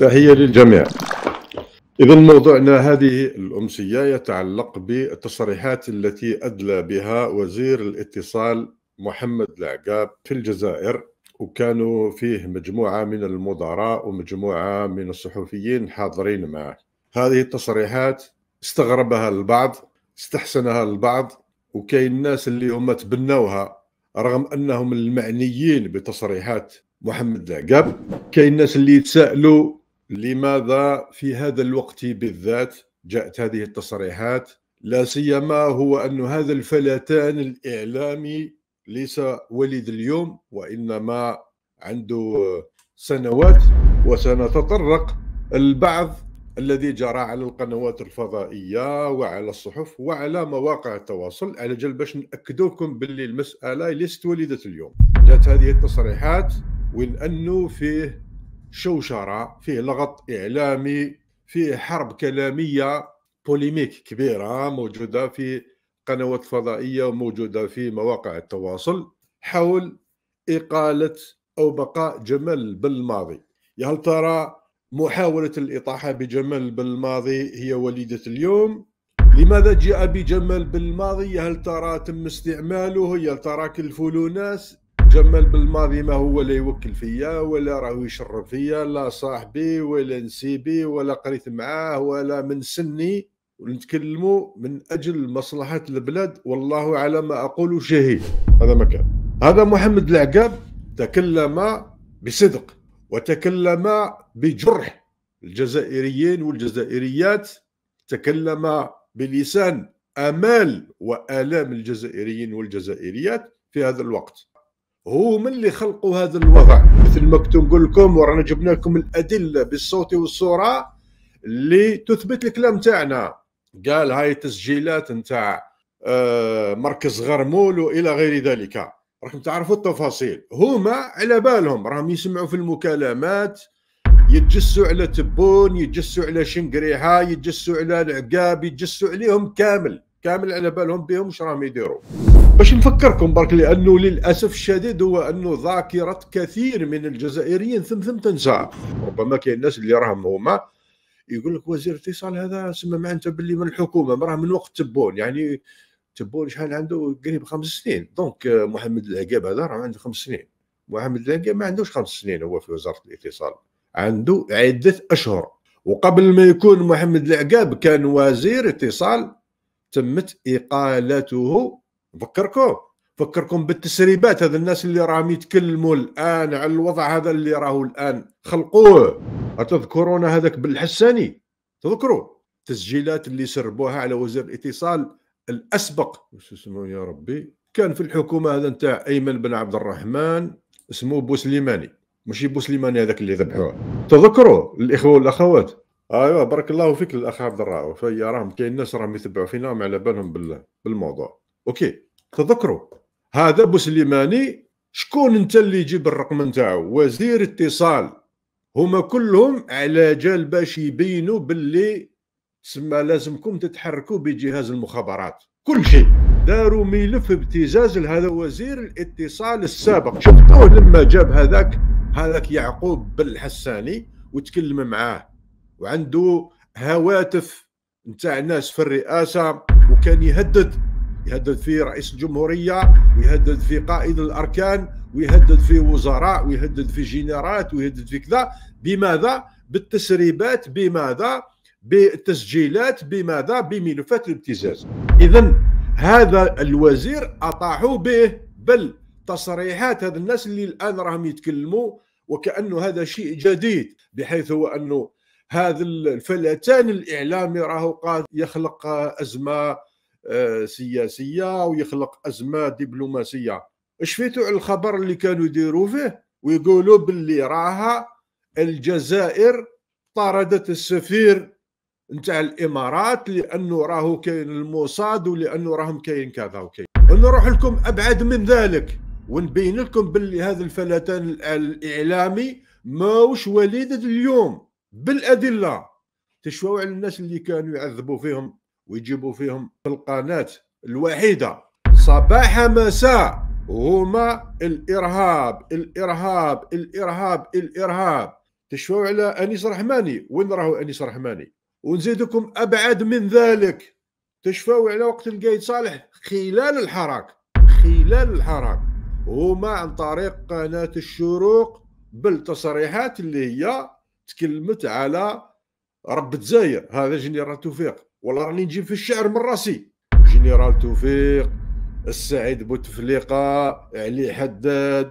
تحية للجميع. إذا موضوعنا هذه الأمسية يتعلق بالتصريحات التي أدلى بها وزير الاتصال محمد العقاب في الجزائر وكانوا فيه مجموعة من المدراء ومجموعة من الصحفيين حاضرين معه. هذه التصريحات استغربها البعض استحسنها البعض وكاين الناس اللي هم تبنوها رغم أنهم المعنيين بتصريحات محمد العقاب كاين الناس اللي يتساءلوا لماذا في هذا الوقت بالذات جاءت هذه التصريحات؟ لا سيما هو أن هذا الفلتان الإعلامي ليس ولد اليوم وإنما عنده سنوات وسنتطرق البعض الذي جرى على القنوات الفضائية وعلى الصحف وعلى مواقع التواصل. على جل باش نأكدوا لكم باللي المسألة ليست ولدت اليوم. جاءت هذه التصريحات وين أنه فيه شوشرة فيه لغط إعلامي فيه حرب كلامية بوليميك كبيرة موجودة في قنوات فضائية وموجودة في مواقع التواصل حول إقالة أو بقاء جمال بالماضي. يا هل ترى محاولة الإطاحة بجمال بالماضي هي وليدة اليوم؟ لماذا جاء بجمال بالماضي؟ هل ترى تم استعماله؟ هل ترى كلفوا ناس؟ جمال بالماضي ما هو لا يوكل فيا ولا راهو يشرف فيا لا صاحبي ولا نسيبي ولا قريت معاه ولا من سني. ونتكلموا من أجل مصلحة البلاد. والله على ما أقول شهيد. هذا ما كان. هذا محمد العقاب تكلم بصدق وتكلم بجرح. الجزائريين والجزائريات تكلم بلسان آمال وآلام الجزائريين والجزائريات في هذا الوقت. هو من اللي خلقوا هذا الوضع. مثل ما كنت نقول لكم ورانا جبنا لكم الأدلة بالصوت والصورة اللي تثبت الكلام تاعنا. قال هاي التسجيلات نتاع آه، مركز غرمول وإلى غير ذلك. راكم تعرفوا التفاصيل. هما على بالهم راهم يسمعوا في المكالمات يتجسوا على تبون يتجسوا على شنقريحة يتجسوا على العقاب يتجسوا عليهم كامل. كامل على بالهم بهم واش راهم يديروا؟ باش نفكركم برك لأنه للأسف الشديد هو أنه ذاكرة كثير من الجزائريين ثم ثم تنسى. ربما كاين الناس اللي راهم هما يقول لك وزير الاتصال هذا سمى معناته باللي من الحكومة راه من وقت تبون. يعني تبون شحال عنده؟ قريب خمس سنين. دونك محمد العقاب هذا راه عنده خمس سنين. محمد العقاب ما عندوش خمس سنين هو في وزارة الاتصال. عنده عدة أشهر. وقبل ما يكون محمد العقاب كان وزير اتصال تمت إقالته نفكركم فكركم بالتسريبات هذا الناس اللي راهم يتكلموا الآن على الوضع هذا اللي راهو الآن. خلقوه. أتذكرون هذاك بالحساني؟ تذكروا؟ تسجيلات اللي سربوها على وزير الاتصال الأسبق. وش اسمه يا ربي؟ كان في الحكومة هذا نتاع أيمن بن عبد الرحمن اسمه بوسليماني ماشي بوسليماني هذاك اللي ذبحوه. تذكروا؟ الإخوة والأخوات. ايوا بارك الله فيك الاخ عبد الرؤوف. في راهم كاين ناس راهم يتبعوا فينا ما على بالهم بالموضوع. أوكي تذكروا هذا بوسليماني شكون أنت اللي يجيب الرقم نتاعو؟ وزير اتصال هما كلهم على جال باش يبينوا باللي تسمى لازمكم تتحركوا بجهاز المخابرات. كل شيء. داروا ملف ابتزاز لهذا وزير الاتصال السابق. شفتوه لما جاب هذاك؟ هذاك يعقوب بالحساني وتكلم معاه. وعنده هواتف نتاع ناس في الرئاسة وكان يهدد. يهدد في رئيس الجمهورية ويهدد في قائد الأركان ويهدد في وزراء ويهدد في جنرالات ويهدد في كذا بماذا؟ بالتسريبات بماذا؟ بالتسجيلات بماذا؟ بملفات الابتزاز اذا هذا الوزير اطاحوا به بل تصريحات هذا الناس اللي الآن راهم يتكلموا وكانه هذا شيء جديد بحيث هو أنه هذا الفلتان الإعلامي راهو قاد يخلق آه، سياسية ويخلق أزمة دبلوماسية. شفيتوا على الخبر اللي كانوا يديروا فيه؟ ويقولوا باللي راها الجزائر طاردت السفير نتاع الإمارات لأنه راهو كاين الموساد ولأنه راهم كاين كذا وكاين. ونروح لكم أبعد من ذلك ونبين لكم باللي هذا الفلتان الإعلامي ماوش وليد اليوم. بالأدلة تشوفوا على الناس اللي كانوا يعذبوا فيهم. ويجيبوا فيهم في القناة الوحيدة. صباح مساء. هما الإرهاب الإرهاب الإرهاب الإرهاب. تشفوا على أنيس رحماني. وين راهو أنيس رحماني؟ ونزيدكم أبعد من ذلك. تشفوا على وقت القايد صالح خلال الحراك. خلال الحراك. هما عن طريق قناة الشروق بالتصريحات اللي هي تكلمت على رب تزاير هذا جنرال توفيق. والله راني نجيب في الشعر من راسي. جنرال توفيق السعيد بوتفليقة علي حداد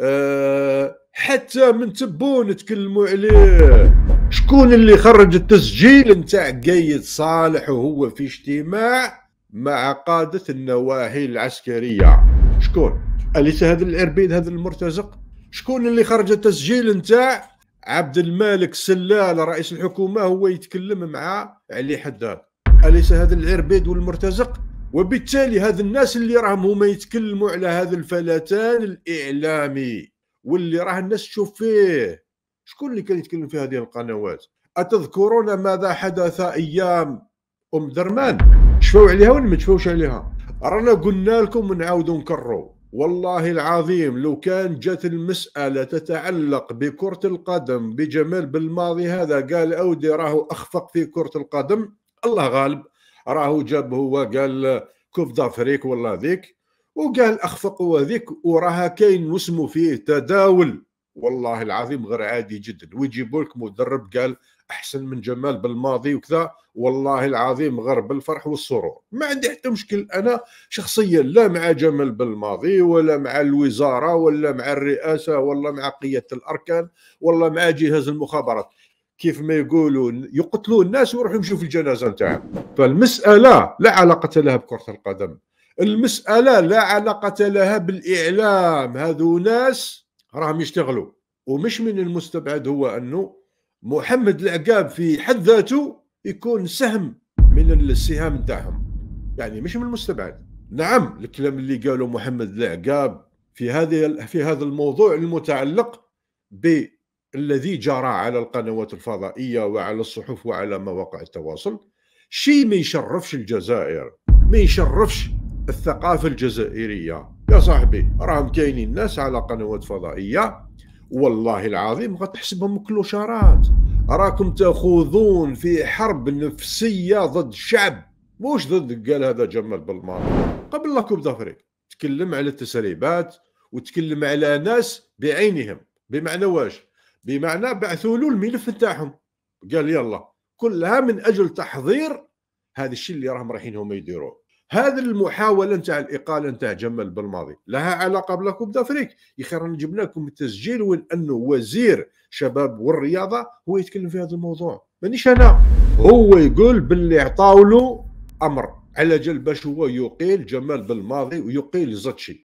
أه حتى من تبون تكلموا عليه. شكون اللي خرج التسجيل نتاع قايد صالح وهو في اجتماع مع قادة النواحي العسكرية؟ شكون؟ أليس هذا العربيد هذا المرتزق؟ شكون اللي خرج التسجيل نتاع عبد المالك سلال رئيس الحكومة هو يتكلم مع علي حداد. أليس هذا العربيد والمرتزق وبالتالي هذا الناس اللي راهم هما يتكلموا على هذا الفلتان الإعلامي واللي راه الناس تشوف فيه. شكون اللي كان يتكلم في هذه القنوات؟ أتذكرون ماذا حدث أيام أم درمان؟ شفوا عليها ولا ما تشفوش عليها؟ رانا قلنا لكم ونعاودوا نكرروا والله العظيم لو كان جات المسألة تتعلق بكرة القدم بجمال بالماضي هذا قال أودي راهو أخفق في كرة القدم الله غالب راهو جاب هو قال كوف دافريك والله ذيك وقال أخفق هو ذيك وراها كاين واسمه فيه تداول والله العظيم غير عادي جدا ويجيبوا لك مدرب قال أحسن من جمال بالماضي وكذا. والله العظيم غير بالفرح والسرور. ما عندي حتى مشكل. أنا شخصيا لا مع جمال بالماضي ولا مع الوزارة ولا مع الرئاسة ولا مع قيادة الأركان ولا مع جهاز المخابرات. كيف ما يقولوا يقتلوا الناس ويروحوا يمشوا في الجنازة نتاعهم. فالمسألة لا علاقة لها بكرة القدم. المسألة لا علاقة لها بالإعلام. هذو ناس راهم يشتغلوا. ومش من المستبعد هو أنه محمد العقاب في حد ذاته يكون سهم من السهام نتاعهم يعني مش من المستبعد. نعم الكلام اللي قاله محمد العقاب في هذه في هذا الموضوع المتعلق بالذي جرى على القنوات الفضائية وعلى الصحف وعلى مواقع التواصل. شيء ما يشرفش الجزائر ما يشرفش الثقافة الجزائرية. يا صاحبي راهم كاينين ناس على قنوات فضائية. والله العظيم غتحسبهم كلوشارات. راكم تخوضون في حرب نفسية ضد الشعب مش ضد قال هذا جمال بالماضي قبل الله كوب دافريك. تكلم على التسريبات وتكلم على ناس بعينهم. بمعنى واش؟ بمعنى بعثوا له الملف نتاعهم. قال يلا كلها من أجل تحضير هذا الشيء اللي راهم رايحين هم يديروه. هذه المحاولة نتاع الإقالة نتاع جمال بلماضي لها علاقة ب la Coupe d'Afrique يا أخي رانا جبنا لكم التسجيل وين أنه وزير شباب والرياضة هو يتكلم في هذا الموضوع. مانيش أنا. هو يقول باللي عطاو له أمر. على جال باش هو يقيل جمال بلماضي ويقيل زطشي